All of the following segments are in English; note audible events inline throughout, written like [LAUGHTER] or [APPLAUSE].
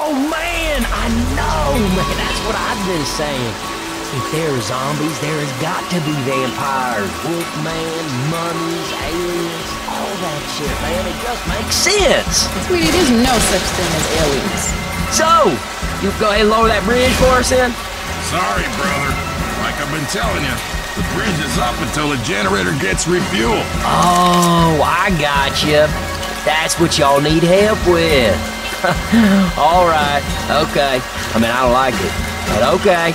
Oh, man, I know, man. That's what I've been saying. If there are zombies, there has got to be vampires. Wolfman, mummies, aliens, all that shit, man. It just makes sense. Sweetie, there's no such thing as aliens. So, you go ahead and lower that bridge for us then? Sorry, brother. Like I've been telling you, the bridge is up until the generator gets refueled. Oh, I got you. That's what y'all need help with. [LAUGHS] All right, okay. I mean, I don't like it, but okay.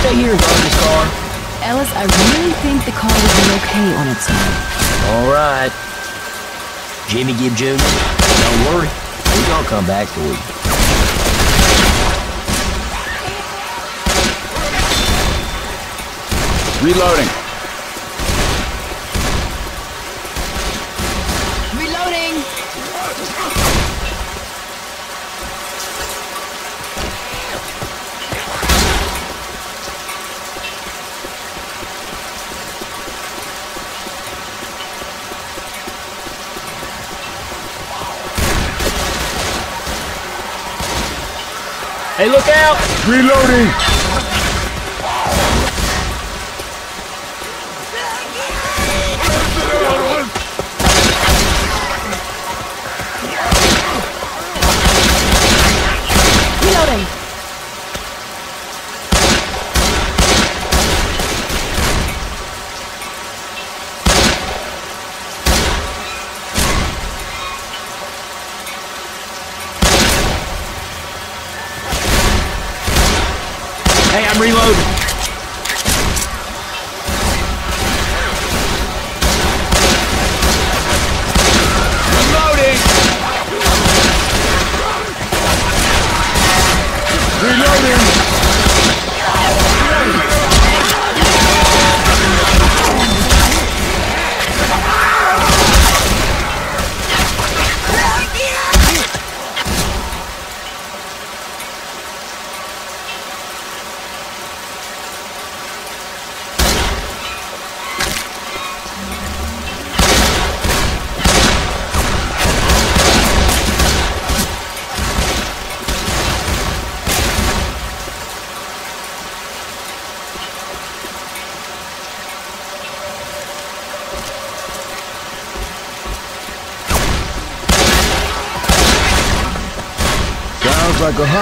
Stay here and run this car? Ellis, I really think the car would be okay on its own. All right. Jimmy Gibbs Jr., don't worry. We're gonna come back for you. Reloading. Reloading! Hey, look out! Reloading.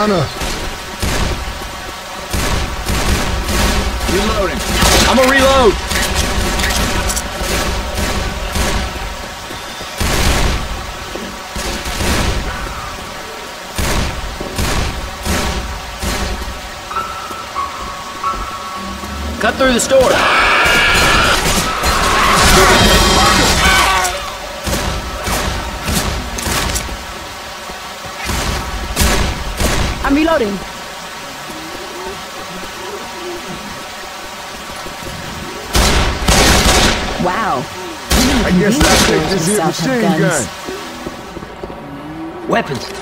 Sounds like a hunter. Reloading. I'm gonna reload. Cut through the store. Reloading. Wow. I guess These that girls takes in this here the machine guns. gun. Weapons.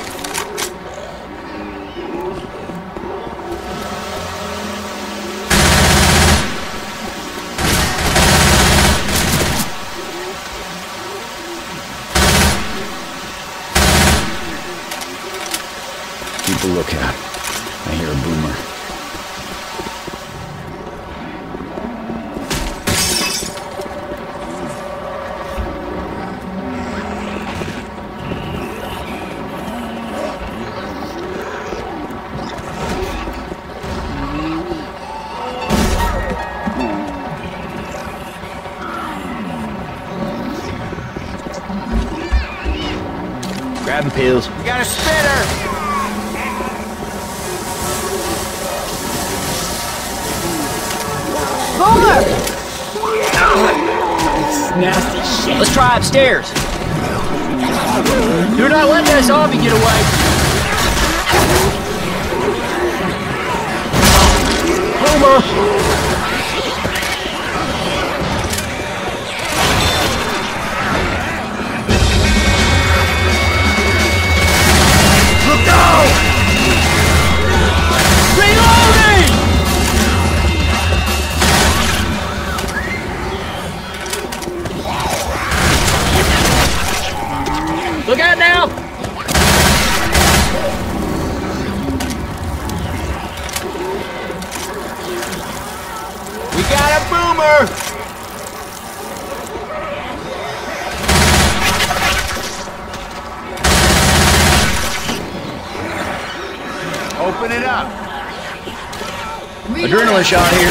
Shot here.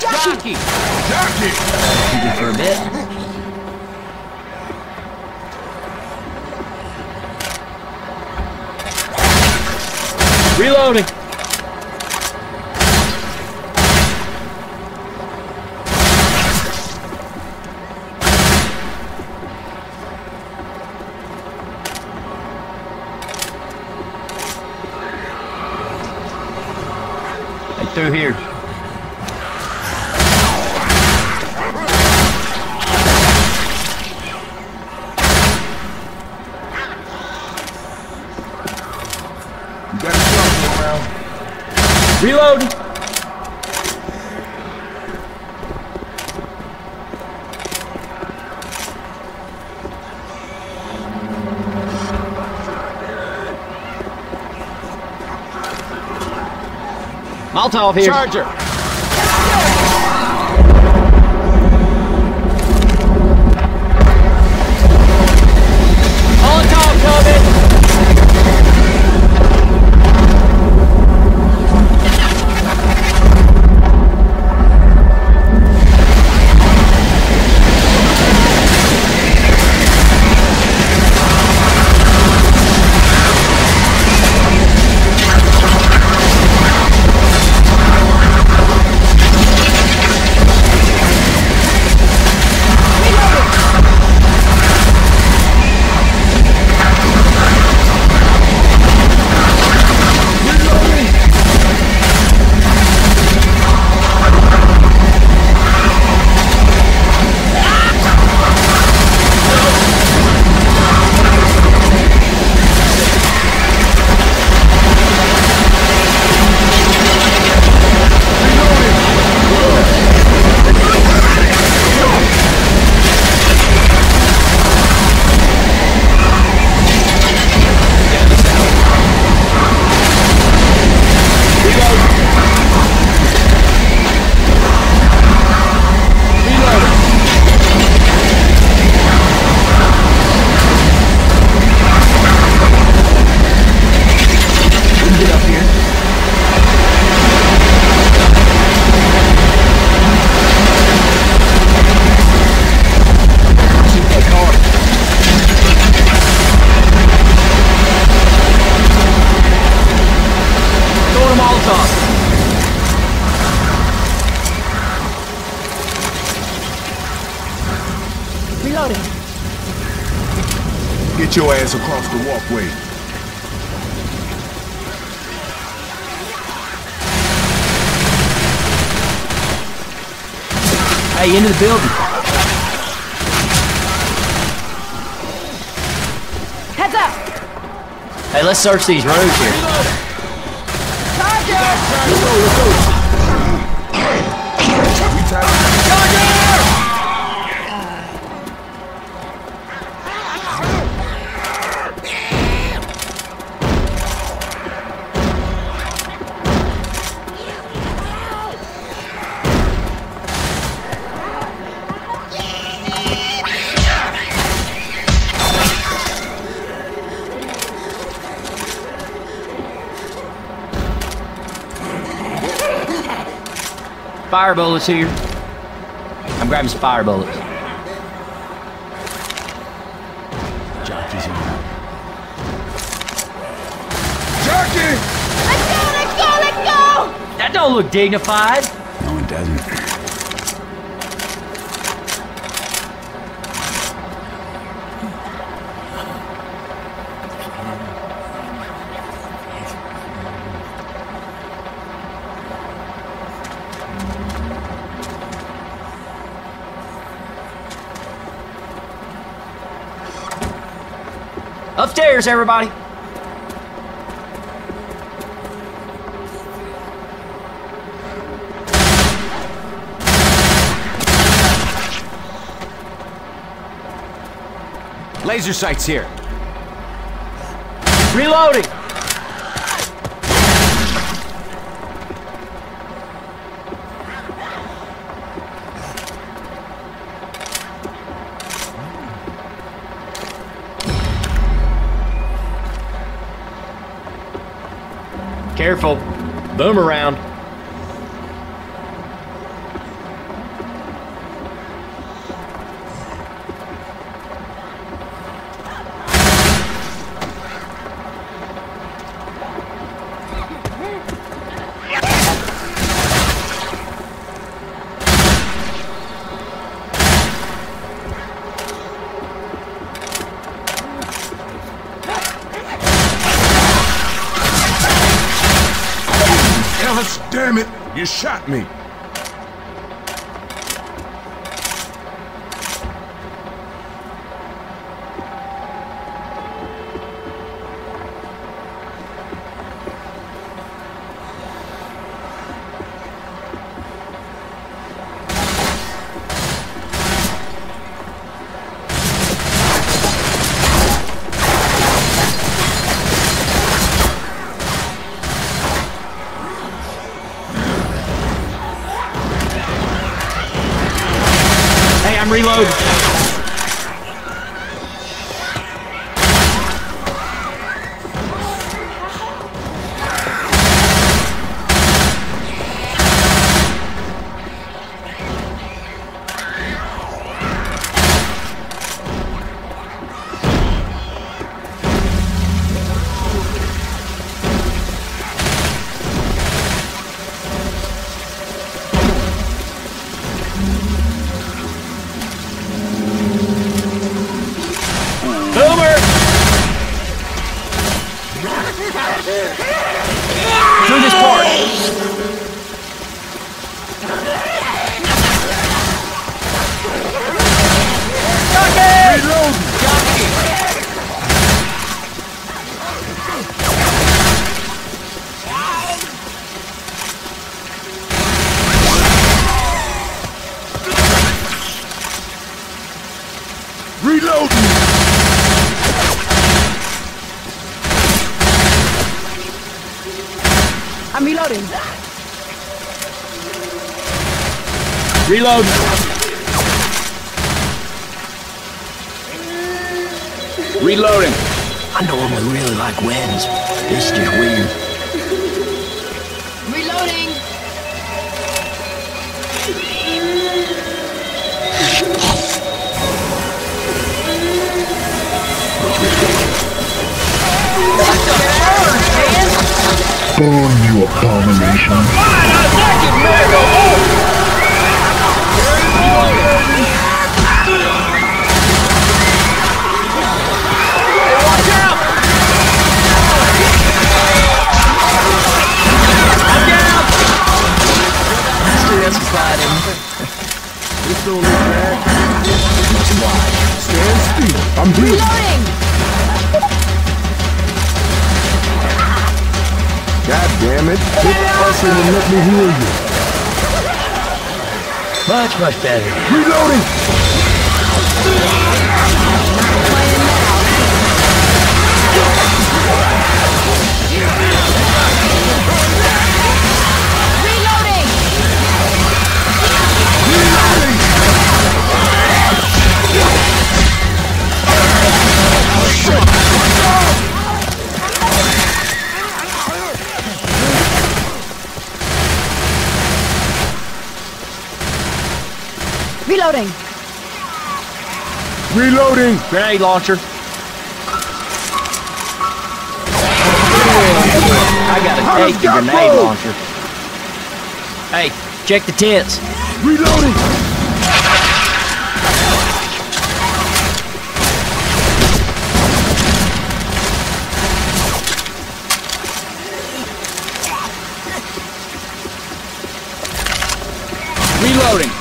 Jockey! Jockey! Keep it for a bit. Reloading. Through here. You got a shotgun around. Reloading. Molotov here. Charger! Reloading. Get your ass across the walkway. Hey, into the building. Heads up! Hey, let's search these rooms here. We Fire bullets here. I'm grabbing some fire bullets. Jockey's in there. Jockey! Let's go, let's go, let's go! That don't look dignified. No, it doesn't. Upstairs, everybody. Laser sights here. Reloading. Careful. Boom around. Damn it! You shot me! I'm reloading. Reload. Reloading. I normally really like weddings. This is just weird. Bad. Much obliged. Stand still. I'm here. Damn it. Quit fussing and let me heal you. Much, much better. Reloading. Reloading. Reloading! Grenade launcher. I gotta How take the grenade roll? launcher. Hey, check the tents. Reloading! Reloading.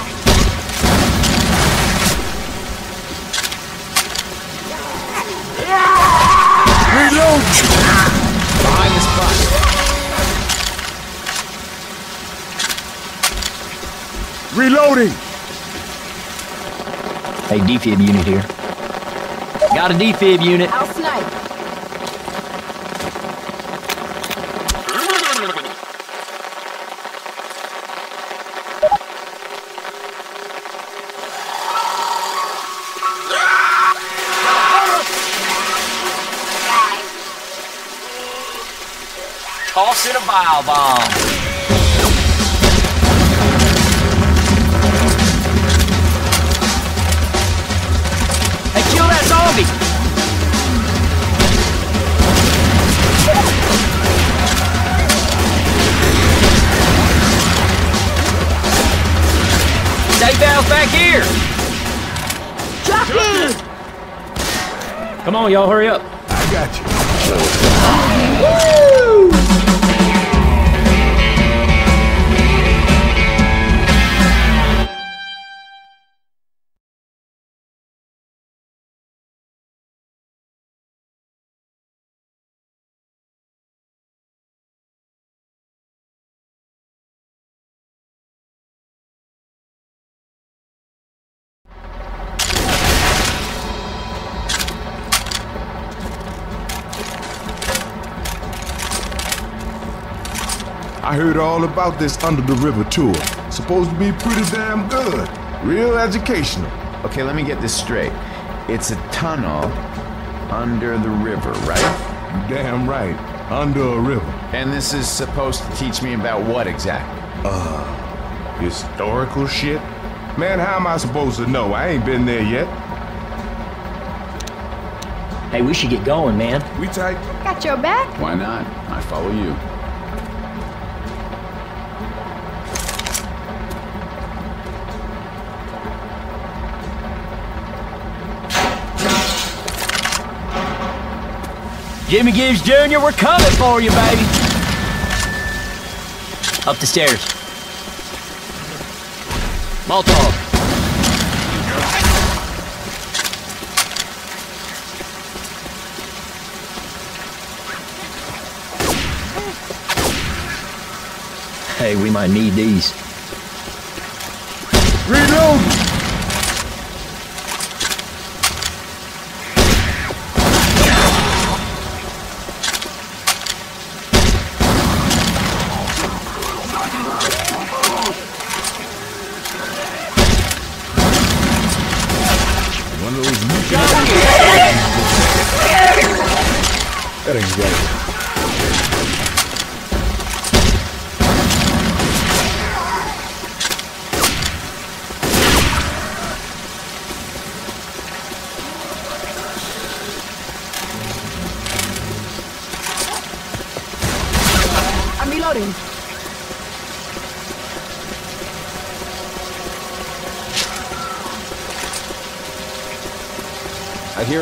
Defib unit here. Got a defib unit. I'll snipe. Tossing a bile bomb. Zombie! Safe house back here! Come on, y'all, hurry up. I got you. I heard all about this under the river tour. Supposed to be pretty damn good. Real educational. Okay, let me get this straight. It's a tunnel under the river, right? Damn right. Under a river. And this is supposed to teach me about what exactly? Uh, historical shit? Man, how am I supposed to know? I ain't been there yet. Hey, we should get going, man. We tight? Got your back? Why not? I follow you. Jimmy Gibbs Jr., we're coming for you, baby. Up the stairs. Molotov. Hey, we might need these. Of those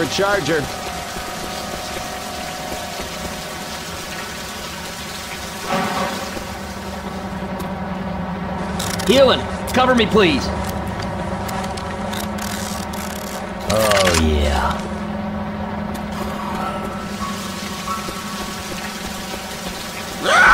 charger. Healing. Cover me, please. Oh, yeah. Hunter,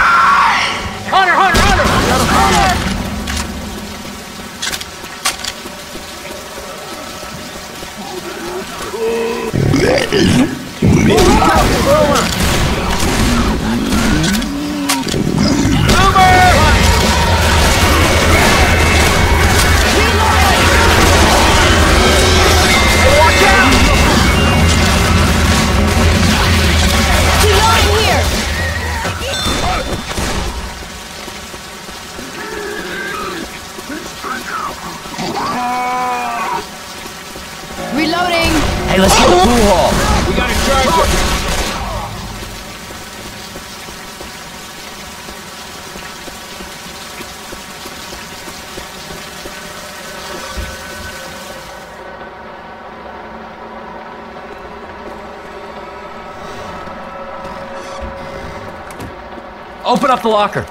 Open up the locker.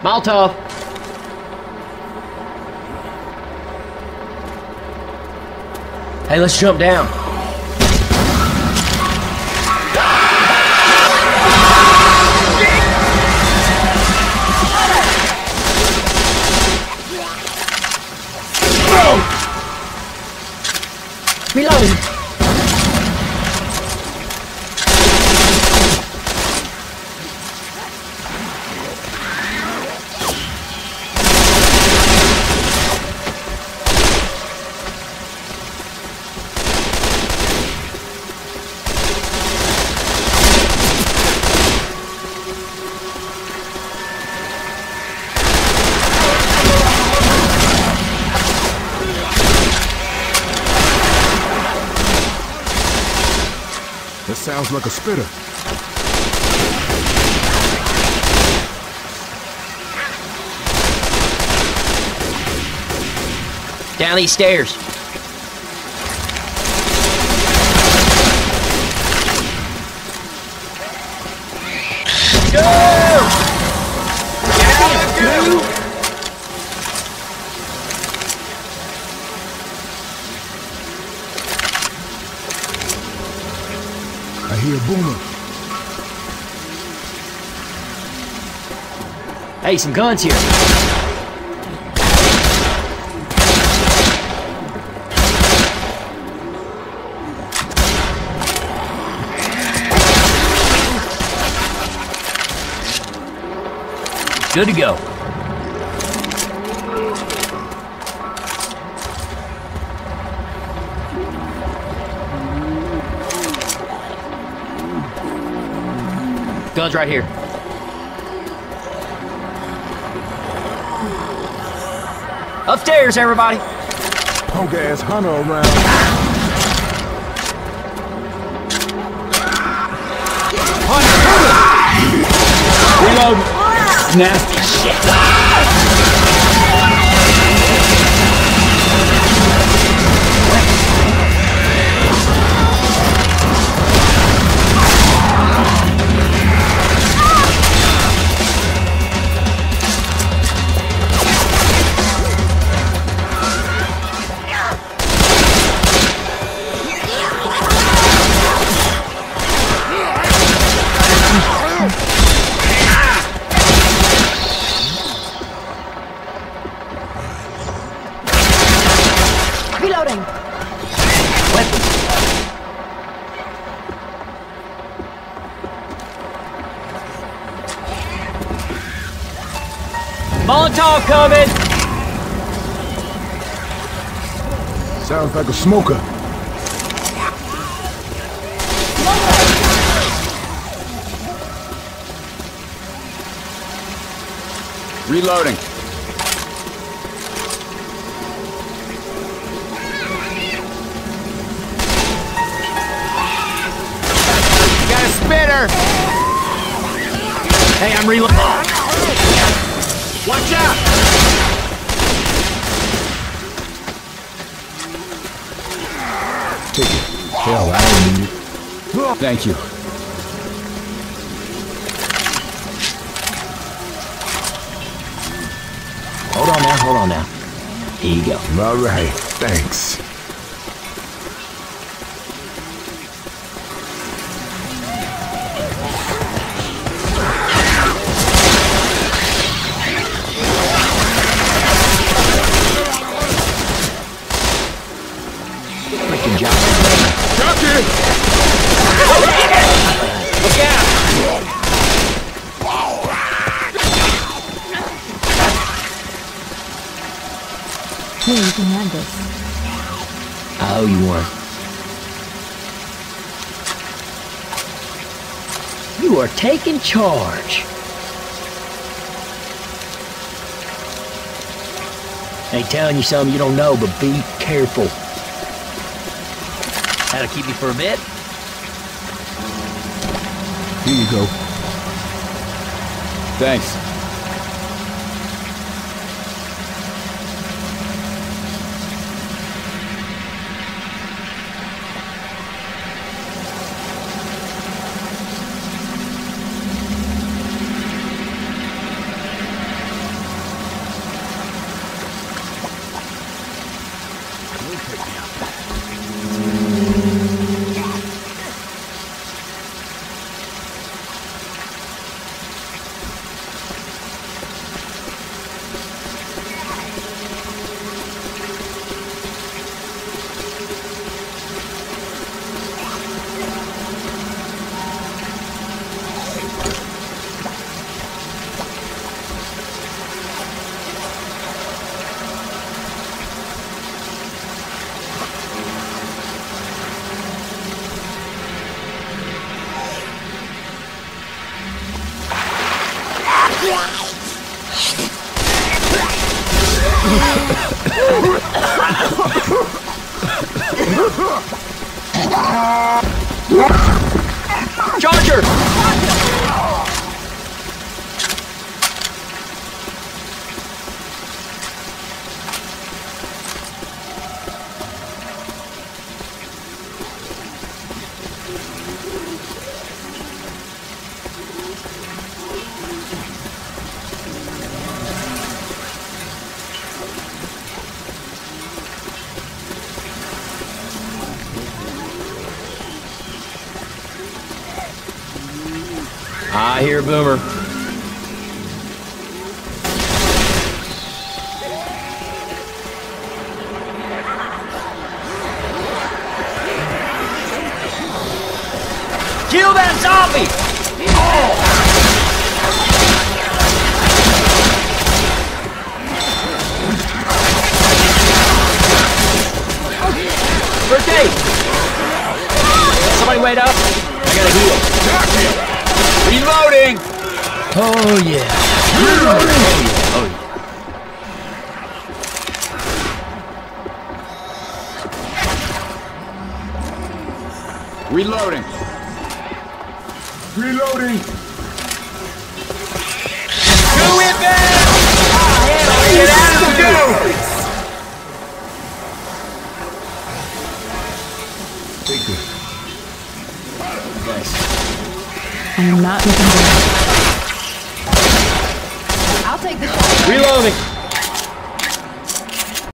Molotov. Hey, let's jump down. Sounds like a spitter. Down these stairs. Hey, some guns here. Good to go. Guns right here. Upstairs, everybody. Punk ass hunter around. Reload. Nasty shit. Sounds like a smoker. Reloading. Got a spitter! Hey, I'm reloading. Watch out! Hell, I don't need it. Thank you. Hold on now, hold on now. Here you go. All right, thanks. Freaking job. Can have this. I owe you one. You are taking charge. Ain't telling you something you don't know, but be careful. That'll keep you for a bit. Here you go. Thanks. Ah!